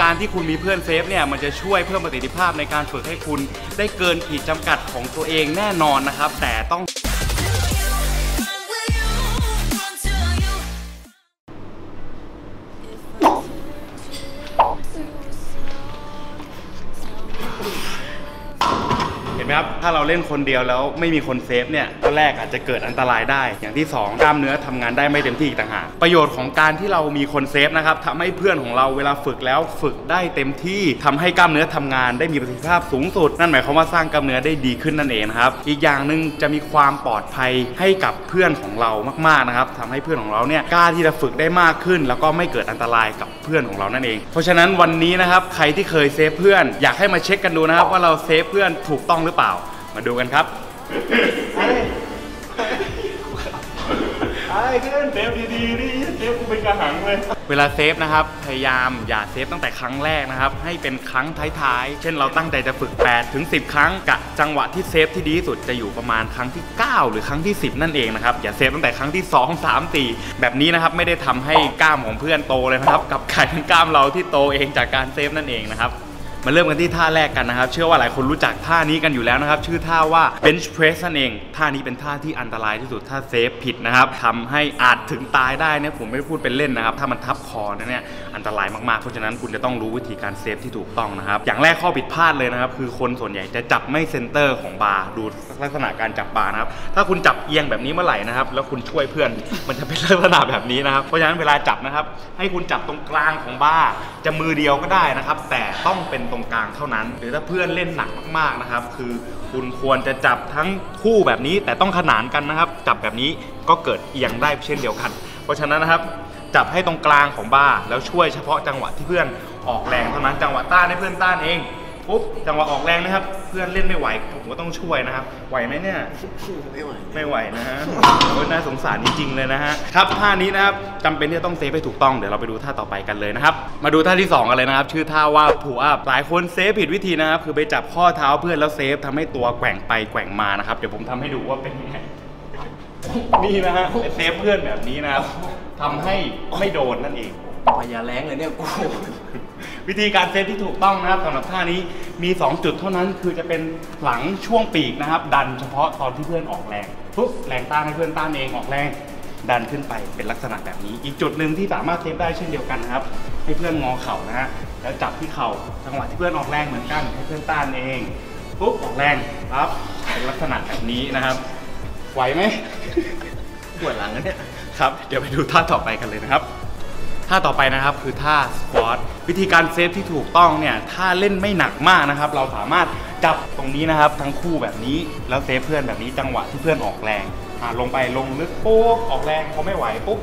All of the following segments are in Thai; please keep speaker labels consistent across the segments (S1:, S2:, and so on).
S1: การที่คุณมีเพื่อนเซฟเนี่ยมันจะช่วยเพิ่มประสิทธิภาพในการฝึกให้คุณได้เกินขีดจำกัดของตัวเองแน่นอนนะครับ แต่ต้อง ไหมครับ ถ้าเราเล่นคนเดียวแล้วไม่มีคนเซฟเนี่ยอย่างแรกอาจจะเกิดอันตรายได้ อย่างที่ 2 กล้ามเนื้อทำงานได้ไม่เต็มที่อีกต่างหาก ประโยชน์ของการที่เรามีคนเซฟนะครับทำให้เพื่อนของเราเวลาฝึกแล้วฝึกได้เต็มที่ทำให้กล้ามเนื้อทำงานได้มีประสิทธิภาพสูงสุด นั่นหมายความว่าสร้างกล้ามเนื้อได้ดีขึ้นนั่นเองครับ อีกอย่างหนึ่งจะมีความปลอดภัยให้กับเพื่อนของเรามากๆนะครับทำให้เพื่อนของเราเนี่ยกล้าที่จะฝึกได้มากขึ้น แล้วก็ไม่เกิดอันตรายกับเพื่อนของเรานั่นเอง เพราะฉะนั้นวันนี้นะครับใครที่เคยเซฟเพื่อนอยากให้มาเช็คกันดูนะครับว่าเราเซฟเพื่อนถูกต้องหรือเปล่า มาดูกันครับไอ้เพื่อนเซฟดีๆนี่เซฟกูเป็นกระหังเลย เวลาเซฟนะครับ พยายามอย่าเซฟตั้งแต่ครั้งแรกนะครับ ให้เป็นครั้งท้ายๆ เช่นเราตั้งใจจะฝึก8ถึง10 ครั้งกะจังหวะที่เซฟที่ดีที่สุดจะอยู่ประมาณครั้งที่ 9 หรือครั้งที่ 10 นั่นเองนะครับ อย่าเซฟตั้งแต่ครั้งที่ 2 3 4 แบบนี้นะครับไม่ได้ทำให้กล้ามของเพื่อนโตเลยนะครับกลับกลายเป็นกล้ามเราที่โตเองจากการเซฟนั่นเองนะครับ มาเริ่มกันที่ท่าแรกกันนะครับ เชื่อว่าหลายคนรู้จักท่านี้กันอยู่แล้วนะครับ ชื่อท่าว่า bench press นั่นเอง ท่านี้เป็นท่าที่อันตรายที่สุด ถ้าเซฟผิดนะครับทำให้อาจถึงตายได้เนี่ยผมไม่พูดเป็นเล่นนะครับ ถ้ามันทับคอนเนี่ยอันตรายมากๆ เพราะฉะนั้นคุณจะต้องรู้วิธีการเซฟที่ถูกต้องนะครับ อย่างแรกข้อผิดพลาดเลยนะครับ คือคนส่วนใหญ่จะจับไม่ center ของบาร์ดูลักษณะการจับบาร์นะครับ ถ้าคุณจับเอียงแบบนี้เมื่อไหร่นะครับ แล้วคุณช่วยเพื่อน มันจะเป็นลักษณะแบบนี้นะครับ เพราะฉะนั้นเวลาจับนะครับ ให้คุณจับตรงกลางของบาร์จะมือเดียวก็ได้นะครับ แต่ต้องเป็นตรงกลางเท่านั้น หรือถ้าเพื่อนเล่นหนักมากๆนะครับ คือคุณควรจะจับทั้งคู่แบบนี้แต่ต้องขนานกันนะครับ จับแบบนี้ก็เกิดเอียงได้เช่นเดียวกัน เพราะฉะนั้นนะครับจับให้ตรงกลางของบาร์แล้วช่วยเฉพาะจังหวะที่เพื่อนออกแรงเท่านั้นจังหวะต้านให้เพื่อนต้านเอง ปุ๊บจังหวะออกแรงนะครับ เพื่อนเล่นไม่ไหวผมก็ต้องช่วยนะครับ ไหวไหมเนี่ย
S2: ไม่ไหว
S1: ไม่ไหวนะฮะโอ้ยน่าสงสารจริงๆเลยนะฮะครับท่านี้นะครับจำเป็นที่จะต้องเซฟให้ถูกต้องเดี๋ยวเราไปดูท่าต่อไปกันเลยนะครับ มาดูท่าที่2กันเลยนะครับ ชื่อท่าว่าผูอัพหลายคนเซฟผิดวิธีนะครับคือไปจับข้อเท้าเพื่อนแล้วเซฟทำให้ตัวแกว่งไปแกว่งมานะครับเดี๋ยวผมทำให้ดูว่าเป็นยังไงนี่นะฮะไปเซฟเพื่อนแบบนี้นะครับทำให้ไม่โดนนั่นเอง
S2: พยาแรงเลยเนี่ยกู
S1: วิธีการเซฟที่ถูกต้องนะครับสำหรับท่านี้มี 2 จุดเท่านั้นคือจะเป็นหลังช่วงปีกนะครับ ดันเฉพาะตอนที่เพื่อนออกแรงปุ๊บแรงต้านให้เพื่อนต้านเองออกแรงดันขึ้นไปเป็นลักษณะแบบนี้ อีกจุดหนึ่งที่สามารถเซฟได้เช่นเดียวกันนะครับ ให้เพื่อนงอเข่านะฮะแล้วจับที่เข่าจังหวะที่เพื่อนออกแรงเหมือนกันให้เพื่อนต้านเองปุ๊บออกแรงครับเป็นลักษณะแบบนี้นะครับ ไหวไหม
S2: ปวดหลังนะเนี่ย
S1: ครับ เดี๋ยวไปดูท่าต่อไปกันเลยนะครับ ท่าต่อไปนะครับคือท่าสควอตวิธีการเซฟที่ถูกต้องเนี่ยถ้าเล่นไม่หนักมากนะครับ เราสามารถจับตรงนี้นะครับ ทั้งคู่แบบนี้แล้วเซฟเพื่อนแบบนี้จังหวะที่เพื่อนออกแรงอ่าลงไปลงลึกปุ๊บออกแรงเขาไม่ไหวปุ๊บ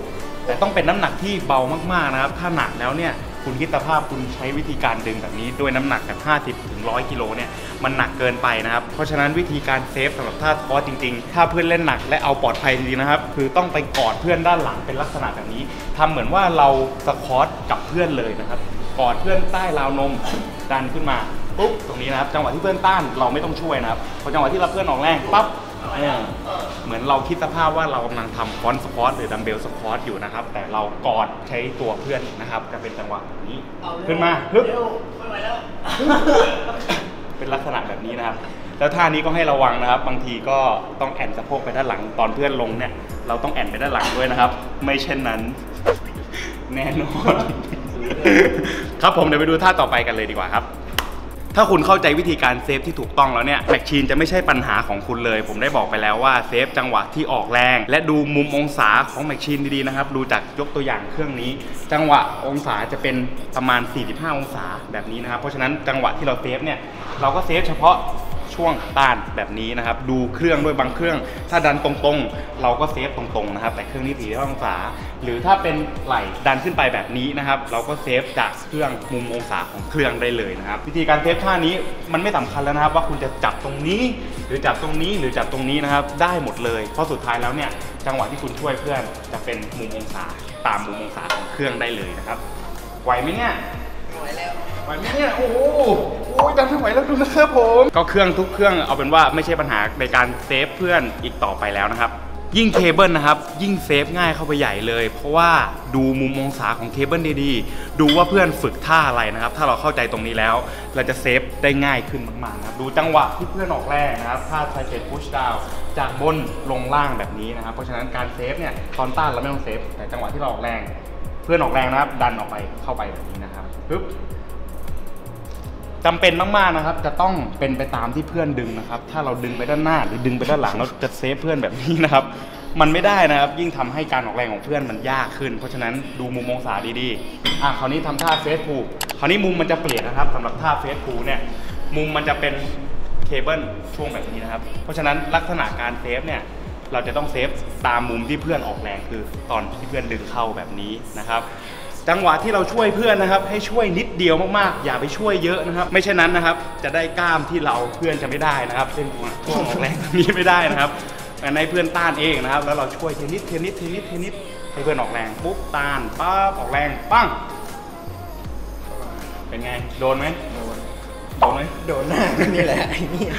S1: แต่ต้องเป็นน้ำหนักที่เบามากๆนะครับ ถ้าหนักแล้วเนี่ย คุณคิดสภาพคุณใช้วิธีการดึงแบบนี้ด้วยน้ำหนักแบบ50ถึง100กิโลเนี่ยมันหนักเกินไปนะครับ เพราะฉะนั้นวิธีการเซฟสำหรับท่าสคอจริงๆ ถ้าเพื่อนเล่นหนักและเอาปลอดภัยจริงๆนะครับ คือต้องไปกอดเพื่อนด้านหลังเป็นลักษณะแบบนี้ทำเหมือนว่าเรา squat กับเพื่อนเลยนะครับ กอดเพื่อนใต้ราวนมดันขึ้นมาปุ๊บตรงนี้นะครับ จังหวะที่เพื่อนต้านเราไม่ต้องช่วยนะครับพอจังหวะที่เราเพื่อนออกแรงปั๊บ เนี่ยเหมือนเราคิดสภาพว่าเรากำลังทำ front squat หรือ dumbbell squat อยู่นะครับ แต่เรากอดใช้ตัวเพื่อนนะครับจะเป็นจังหวะแบบนี้ขึ้นมาฮึบเป็นลักษณะแบบนี้นะครับแล้วท่านี้ก็ให้ระวังนะครับ บางทีก็ต้องแอ่นสะโพกไปด้านหลังตอนเพื่อนลงเนี่ย เราต้องแอ่นไปด้านหลังด้วยนะครับ ไม่เช่นนั้น แน่นอน ครับผมเดี๋ยวไปดูท่าต่อไปกันเลยดีกว่าครับ ถ้าคุณเข้าใจวิธีการเซฟที่ถูกต้องแล้วเนี่ย machine จะไม่ใช่ปัญหาของคุณเลย ผมได้บอกไปแล้วว่าเซฟจังหวะที่ออกแรง และดูมุมองศาของ machine ดีๆนะครับดูจากยกตัวอย่างเครื่องนี้ จังหวะองศาจะเป็นประมาณ 45 องศาแบบนี้นะครับเพราะฉะนั้นจังหวะที่เราเซฟเนี่ยเราก็เซฟเฉพาะ ช่วงต้านแบบนี้นะครับ ดูเครื่องด้วยบางเครื่อง ถ้าดันตรงๆ เราก็เซฟตรงๆนะครับ แต่เครื่องนี้45องศา หรือถ้าเป็นไหล่ดันขึ้นไปแบบนี้นะครับ เราก็เซฟจากเครื่องมุมองศาของเครื่องได้เลยนะครับ วิธีการเซฟท่านี้มันไม่สำคัญแล้วนะครับ ว่าคุณจะจับตรงนี้ หรือจับตรงนี้หรือจับตรงนี้นะครับ ได้หมดเลย เพราะสุดท้ายแล้วเนี่ยจังหวะที่คุณช่วยเพื่อนจะเป็นมุมองศาตามมุมองศาของเครื่องได้เลยนะครับไหวไหมเนี่ย
S2: ไหวแล้ว
S1: ไหวไหมเนี่ยโอ้โหโอ้ยดันไม่ไหวแล้วดูนะครับผม ก็เครื่องทุกเครื่องเอาเป็นว่าไม่ใช่ปัญหาในการเซฟเพื่อนอีกต่อไปแล้วนะครับ ยิ่งเคเบิลนะครับ ยิ่งเซฟง่ายเข้าไปใหญ่เลย เพราะว่าดูมุมองศาของเคเบิลดีๆ ดูว่าเพื่อนฝึกท่าอะไรนะครับ ถ้าเราเข้าใจตรงนี้แล้ว เราจะเซฟได้ง่ายขึ้นมากๆนะครับดูจังหวะที่เพื่อนออกแรงนะครับท่า triceps pushdown จากบนลงล่างแบบนี้นะครับ เพราะฉะนั้นการเซฟเนี่ยตอนต้านเราไม่ต้องเซฟแต่จังหวะที่เราออกแรง เพื่อนออกแรงนะครับ ดันออกไปเข้าไปแบบนี้นะครับปึ๊บ จำเป็นมากๆนะครับ จะต้องเป็นไปตามที่เพื่อนดึงนะครับ ถ้าเราดึงไปด้านหน้าหรือดึงไปด้านหลังเราจะเซฟเพื่อนแบบนี้นะครับ มันไม่ได้นะครับ ยิ่งทำให้การออกแรงของเพื่อนมันยากขึ้น เพราะฉะนั้นดูมุมองศาดีๆ อะคราวนี้ทำท่า face pull คราวนี้มุมมันจะเปลี่ยนนะครับสำหรับท่า face pull เนี่ย มุมมันจะเป็นเคเบิลช่วงแบบนี้นะครับ เพราะฉะนั้นลักษณะการเซฟเนี่ยเราจะต้องเซฟตามมุมที่เพื่อนออกแรงคือตอนที่เพื่อนดึงเข้าแบบนี้นะครับ จังหวะที่เราช่วยเพื่อนนะครับ ให้ช่วยนิดเดียวมากๆ อย่าไปช่วยเยอะนะครับ ไม่เช่นนั้นนะครับ จะได้กล้ามที่เราเพื่อนจะไม่ได้นะครับเส้นช่วงออกแรงนี้ไม่ได้นะครับแต่ในเพื่อนต้านเองนะครับ แล้วเราช่วยเทนิดเทนิดเทนิดเทนิดให้เพื่อนออกแรงปุ๊บต้านปั๊บออกแรงปั้งเป็นไงโดนไหม
S2: โดน
S1: โดนไหม
S2: โดนหน้านี่แหละไอ้เนี่ย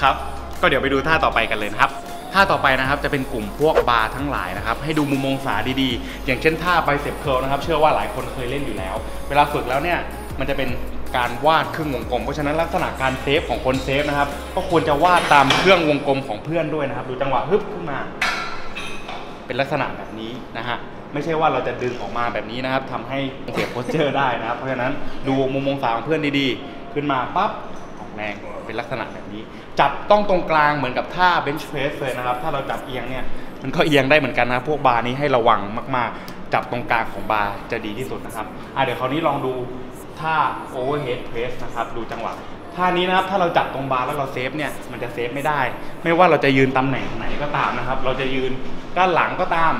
S1: ครับ ก็เดี๋ยวไปดูท่าต่อไปกันเลยนะครับ ท่าต่อไปนะครับจะเป็นกลุ่มพวกบาร์ทั้งหลายนะครับ ให้ดูมุมมองศาดีๆ อย่างเช่นท่า biceps curl นะครับ เชื่อว่าหลายคนเคยเล่นอยู่แล้ว เวลาฝึกแล้วเนี่ยมันจะเป็นการวาดครึ่งวงกลม เพราะฉะนั้นลักษณะการเซฟของคนเซฟนะครับ ก็ควรจะวาดตามเครื่องวงกลมของเพื่อนด้วยนะครับ ดูจังหวะฮึบขึ้นมา เป็นลักษณะแบบนี้นะฮะไม่ใช่ว่าเราจะดึงออกมาแบบนี้นะครับทำให้เสีย posture ได้นะครับ เพราะฉะนั้นดูมุมมองศาของเพื่อนดีๆ ขึ้นมาปั๊บ แรงเป็นลักษณะแบบนี้ จับต้องตรงกลางเหมือนกับท่า bench press เลยนะครับ ถ้าเราจับเอียงเนี่ยมันก็เอียงได้เหมือนกันนะพวกบาร์นี้ให้ระวังมากๆ จับตรงกลางของบาร์จะดีที่สุดนะครับอะเดี๋ยวคราวนี้ลองดูท่า overhead press นะครับดูจังหวะท่านี้นะครับถ้าเราจับตรงบาร์แล้วเราเซฟเนี่ยมันจะเซฟไม่ได้ ไม่ว่าเราจะยืนตำแหน่งไหนก็ตามนะครับ เราจะยืนด้านหลังก็ตาม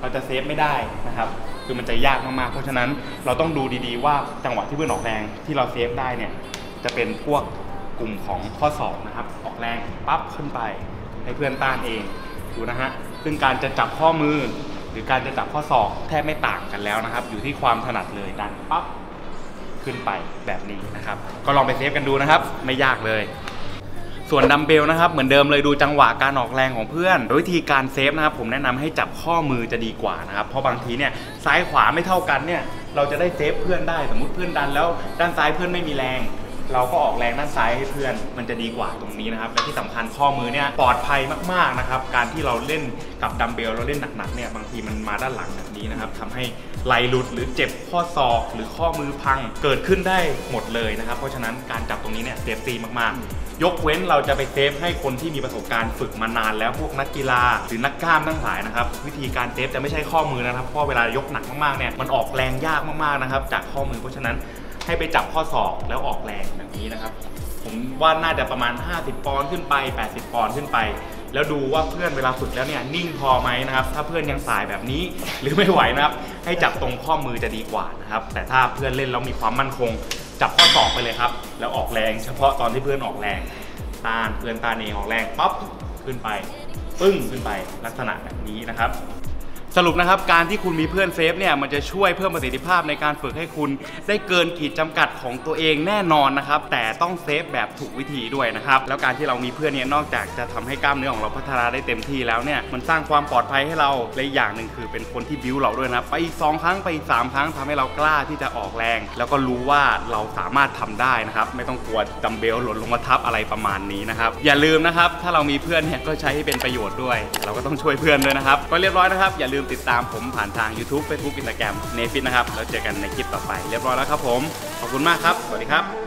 S1: เราจะเซฟไม่ได้นะครับคือมันจะยากมากๆ เพราะฉะนั้นเราต้องดูดีๆ ว่าจังหวะที่เพื่อนออกแรงที่เราเซฟได้เนี่ยจะเป็นพวก กลุ่มของข้อศอกนะครับออกแรงปั๊บขึ้นไปให้เพื่อนต้านเองดูนะฮะซึ่งการจะจับข้อมือ หรือการจะจับข้อศอกแทบไม่ต่างกันแล้วนะครับ อยู่ที่ความถนัดเลยดันปั๊บขึ้นไปแบบนี้นะครับ ก็ลองไปเซฟกันดูนะครับ ไม่ยากเลย ส่วนดัมเบลนะครับ เหมือนเดิมเลยดูจังหวะการออกแรงของเพื่อนโดยวิธีการเซฟนะครับผมแนะนำให้จับข้อมือจะดีกว่านะครับ เพราะบางทีเนี่ยซ้ายขวาไม่เท่ากันเนี่ยเราจะได้เซฟเพื่อนได้สมมุติเพื่อนดันแล้วด้านซ้ายเพื่อนไม่มีแรง เราก็ออกแรงด้านซ้ายให้เพื่อน มันจะดีกว่าตรงนี้นะครับ และที่สำคัญข้อมือเนี่ยปลอดภัยมากๆนะครับ การที่เราเล่นกับดัมเบลเราเล่นหนักๆเนี่ยบางทีมันมาด้านหลังแบบนี้นะครับทำให้ไหล่หลุดหรือเจ็บข้อศอก หรือข้อมือพังเกิดขึ้นได้หมดเลยนะครับ เพราะฉะนั้นการจับตรงนี้เนี่ย safety มากๆยกเว้นเราจะไปเซฟให้คนที่มีประสบการณ์ฝึกมานานแล้วพวกนักกีฬา หรือนักกล้ามทั้งหลายนะครับ วิธีการเซฟจะไม่ใช่ข้อมือนะครับเพราะเวลายกหนักมากๆเนี่ยมันออกแรงยากมากๆนะครับ จากข้อมือเพราะฉะนั้น ให้ไปจับข้อศอกแล้วออกแรงแบบนี้นะครับ ผมว่าน่าจะประมาณ 50 ปอนด์ขึ้นไป 80 ปอนด์ขึ้นไป แล้วดูว่าเพื่อนเวลาฝึกแล้วเนี่ยนิ่งพอไหมนะครับ ถ้าเพื่อนยังส่ายแบบนี้หรือไม่ไหวนะครับ ให้จับตรงข้อมือจะดีกว่านะครับ แต่ถ้าเพื่อนเล่นแล้วมีความมั่นคง จับข้อศอกไปเลยครับ แล้วออกแรง เฉพาะตอนที่เพื่อนออกแรงต้านเพื่อนตาเองออกแรงปั๊บขึ้นไปปึ้งขึ้นไปลักษณะแบบนี้นะครับ สรุปนะครับการที่คุณมีเพื่อนเซฟเนี่ยมันจะช่วยเพิ่มประสิทธิภาพในการฝึกให้คุณ ได้เกินขีดจำกัดของตัวเองแน่นอนนะครับแต่ต้องเซฟแบบถูกวิธีด้วยนะครับแล้วการที่เรามีเพื่อนเนี่ยนอกจากจะทำให้กล้ามเนื้อของเราพัฒนาได้เต็มที่แล้วเนี่ยมันสร้างความปลอดภัยให้เราและอย่างหนึ่งคือเป็นคนที่บิวเราด้วยนะไปอีกสองครั้งไปอีกสามครั้งทำให้เรากล้าที่จะออกแรง แล้วก็รู้ว่าเราสามารถทำได้นะครับไม่ต้องกลัวดัมเบลหล่นลงมาทับอะไรประมาณนี้นะครับอย่าลืมนะครับถ้าเรามีเพื่อนเนี่ยก็ใช้ให้เป็นประโยชน์ด้วย เราก็ต้องช่วยเพื่อนด้วยนะครับก็เรียบร้อยนะครับอย่าลืมติดตามผมผ่านทาง YouTube Facebook Instagram เนฟิตนะครับ แล้วเจอกันในคลิปต่อไป เรียบร้อยแล้วครับผม ขอบคุณมากครับ สวัสดีครับ